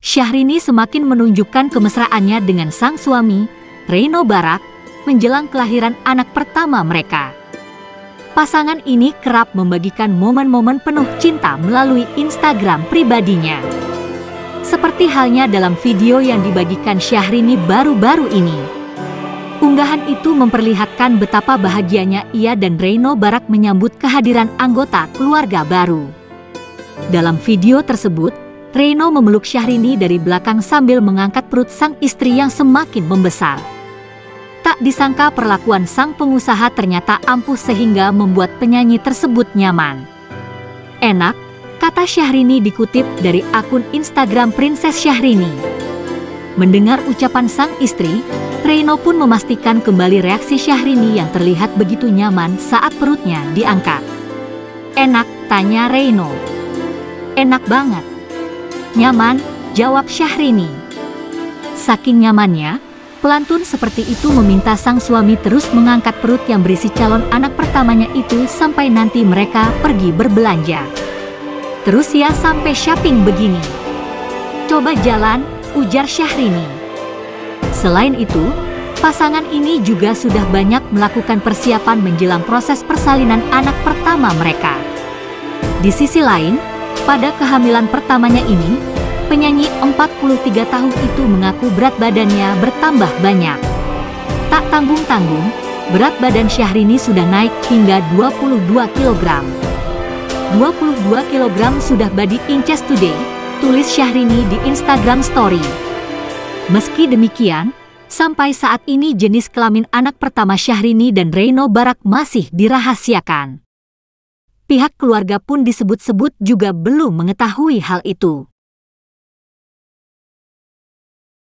Syahrini semakin menunjukkan kemesraannya dengan sang suami, Reno Barak, menjelang kelahiran anak pertama mereka. Pasangan ini kerap membagikan momen-momen penuh cinta melalui Instagram pribadinya. Seperti halnya dalam video yang dibagikan Syahrini baru-baru ini. Unggahan itu memperlihatkan betapa bahagianya ia dan Reno Barak menyambut kehadiran anggota keluarga baru. Dalam video tersebut, Reno memeluk Syahrini dari belakang sambil mengangkat perut sang istri yang semakin membesar. Tak disangka perlakuan sang pengusaha ternyata ampuh sehingga membuat penyanyi tersebut nyaman. Enak, kata Syahrini dikutip dari akun Instagram Princess Syahrini. Mendengar ucapan sang istri, Reno pun memastikan kembali reaksi Syahrini yang terlihat begitu nyaman saat perutnya diangkat. Enak, tanya Reno. Enak banget. Nyaman, jawab Syahrini. Saking nyamannya, pelantun seperti itu meminta sang suami terus mengangkat perut yang berisi calon anak pertamanya itu sampai nanti mereka pergi berbelanja. Terus ya sampai shopping begini. Coba jalan, ujar Syahrini. Selain itu, pasangan ini juga sudah banyak melakukan persiapan menjelang proses persalinan anak pertama mereka. Di sisi lain, pada kehamilan pertamanya ini, penyanyi 43 tahun itu mengaku berat badannya bertambah banyak. Tak tanggung-tanggung, berat badan Syahrini sudah naik hingga 22 kg. 22 kg sudah body inches today, tulis Syahrini di Instagram Story. Meski demikian, sampai saat ini jenis kelamin anak pertama Syahrini dan Reno Barak masih dirahasiakan pihak keluarga pun disebut-sebut juga belum mengetahui hal itu.